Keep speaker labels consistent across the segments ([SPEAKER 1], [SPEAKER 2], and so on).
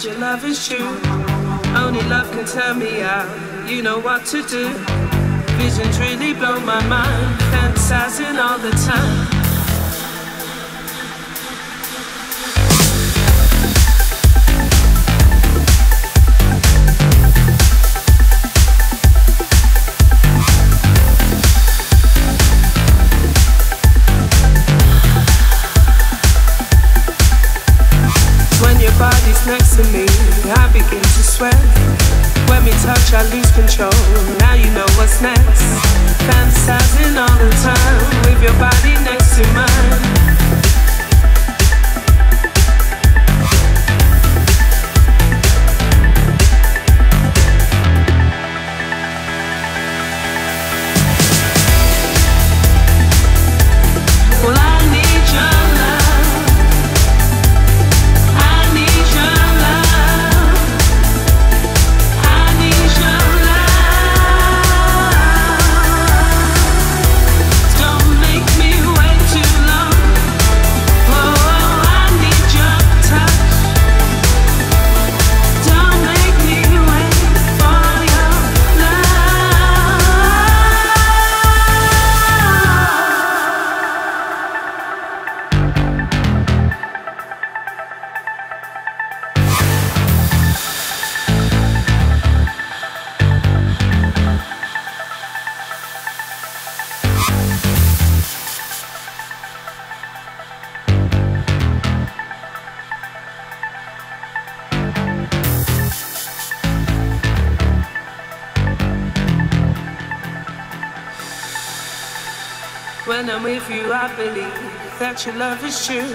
[SPEAKER 1] your love is true. Only love can turn me out. You know what to do. Visions really blow my mind. Fantasizing all the time. Sweat. When we touch, I lose control. Now you know what's next. Fantasizing all the time with your body next to mine. When I'm with you, I believe that your love is true.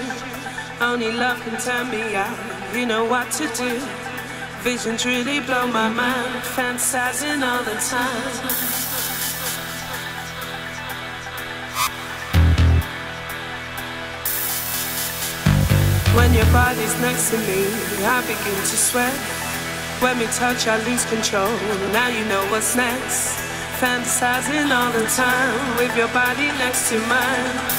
[SPEAKER 1] Only love can turn me out. You know what to do. Visions really blow my mind, fantasizing all the time. When your body's next to me, I begin to sweat. When we touch, I lose control. Now you know what's next fantasizing all the time with your body next to mine.